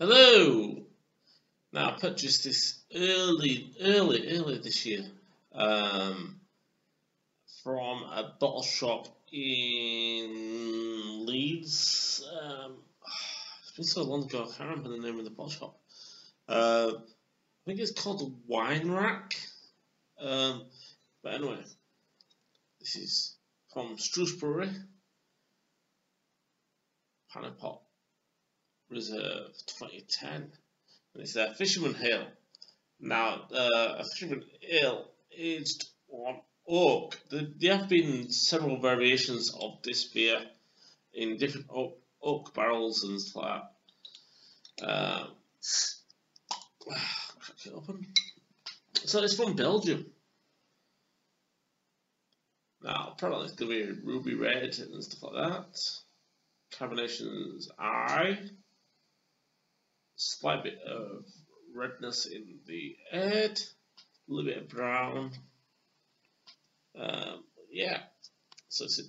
Hello! Now, I purchased this early, early, early this year um, from a bottle shop in Leeds. Um, it's been so long ago, I can't remember the name of the bottle shop. Uh, I think it's called Wine Rack. Um, but anyway, this is from Shrewsbury. Pannepot Reserve 2010. And it's a Fisherman Ale. Now, uh, a Fisherman Ale aged on oak. There have been several variations of this beer in different oak, oak barrels and stuff like that. Uh, crack it open. So it's from Belgium. Now, apparently it's going to be ruby red and stuff like that. Carbonations I. Slight bit of redness in the head. A little bit of brown. Um, yeah. So it's, a,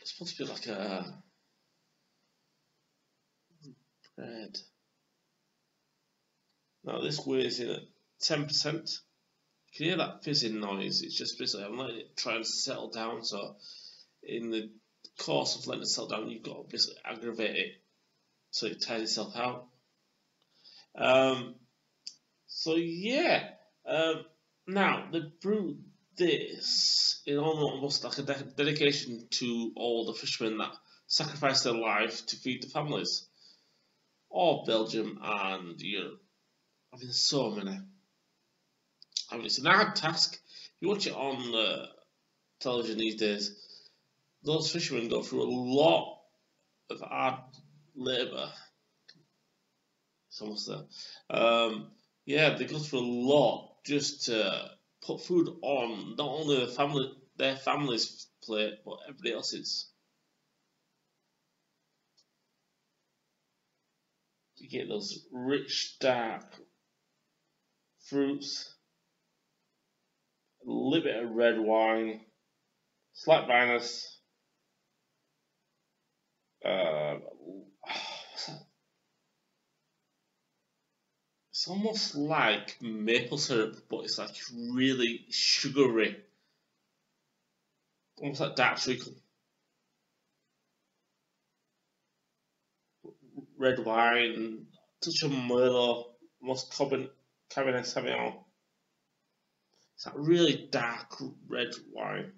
it's supposed to be like a red. Now this weighs in at 10% You can hear that fizzing noise. It's just basically I'm letting it try and settle down. So in the course of letting it settle down, you've got to basically aggravate it so it tires itself out. Um, so yeah. Um, now they brew this in almost like a de dedication to all the fishermen that sacrificed their life to feed the families of Belgium and Europe. I mean, so many. I mean, it's an hard task. You watch it on uh, television these days. Those fishermen go through a lot of hard labour. Almost there. Um, yeah, they go through a lot just to put food on not only their family, their family's plate, but everybody else's. You get those rich, dark fruits a little bit of red wine, slight vinous. Uh, it's almost like maple syrup, but it's like really sugary. Almost like dark treacle. Red wine, touch of Merlot, almost Cabernet Sauvignon. It's that really dark red wine.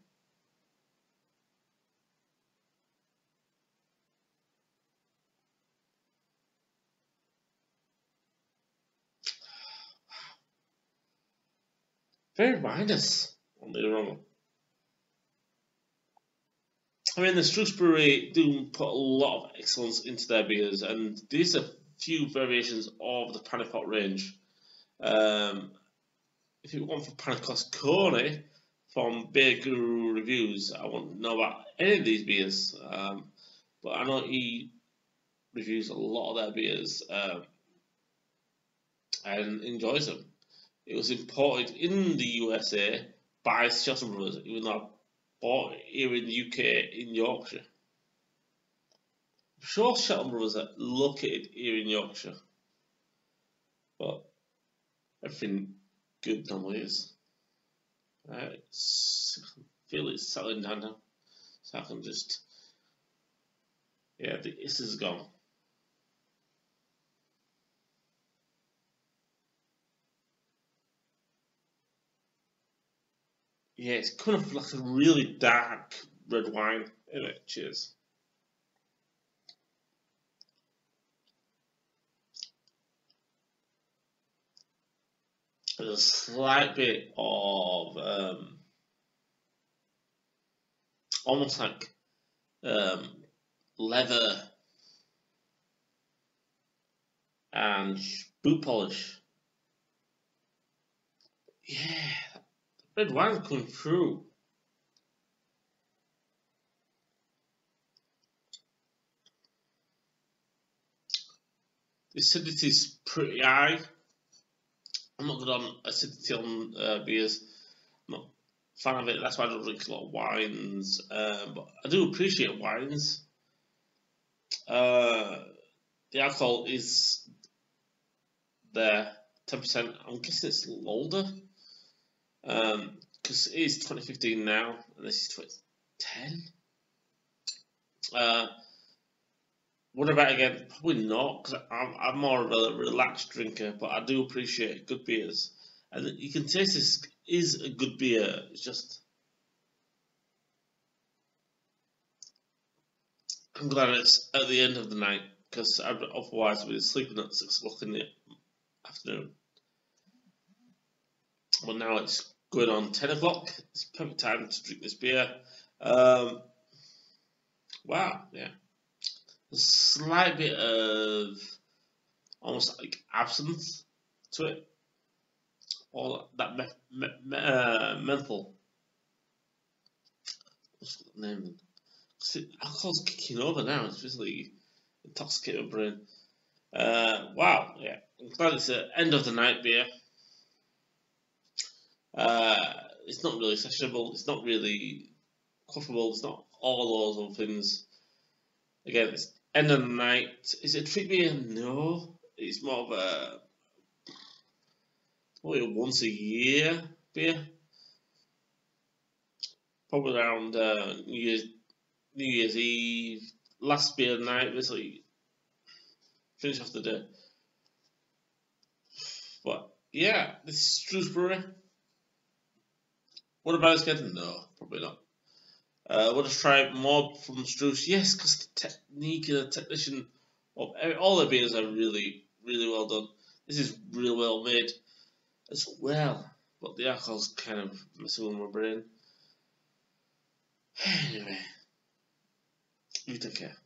Very vinous on the aroma. I mean, the Shrewsbury do put a lot of excellence into their beers, and these are few variations of the Pannepot range. Um, if you want for Panikos Kone from Beer Guru Reviews, I won't know about any of these beers, um, but I know he reviews a lot of their beers um, and enjoys them. It was imported in the USA by Shelton Brothers, even though I bought it here in the UK in Yorkshire. I'm sure Shelton Brothers are located here in Yorkshire, but everything good normally is. Right, I feel it's settling down now, so I can just, yeah, the is is gone. Yeah, it's kind of like a really dark red wine, isn't it? Cheers. There's a slight bit of um, almost like um, leather and boot polish. Yeah, wine coming through. The acidity is pretty high. I'm not good on acidity on uh, beers. I'm not a fan of it. That's why I don't drink a lot of wines. Uh, but I do appreciate wines. Uh, the alcohol is there, ten percent. I'm guessing it's older, um, because it is 2015 now, and this is 2010. Uh, what about again? Probably not, because I'm, I'm more of a relaxed drinker, but I do appreciate good beers. And you can taste this is a good beer. It's just. I'm glad it's at the end of the night, because otherwise I'd be sleeping at 6 o'clock in the afternoon. Well, now it's going on 10 o'clock. It's perfect time to drink this beer. Um, wow, yeah a slight bit of almost like absence to it, All that me, me, me, uh, menthol. What's the name? See, alcohol's kicking over now. It's basically intoxicating my brain. Uh, wow, yeah. I'm glad it's the end of the night beer. Uh, it's not really sessionable. It's not really quaffable. It's not all those other things. Again, it's end of the night. Is it beer? No. It's more of a probably once a year beer. Probably around uh, New Year's New Year's Eve, last beer night, basically finish off the day. But yeah, this is Shrewsbury. What about getting? No, probably not. Uh, would have try more from Struise? Yes, because the technique and the technician of all the beers are really, really well done. This is real well made as well, but the alcohol's kind of messing with my brain. Anyway, you take care.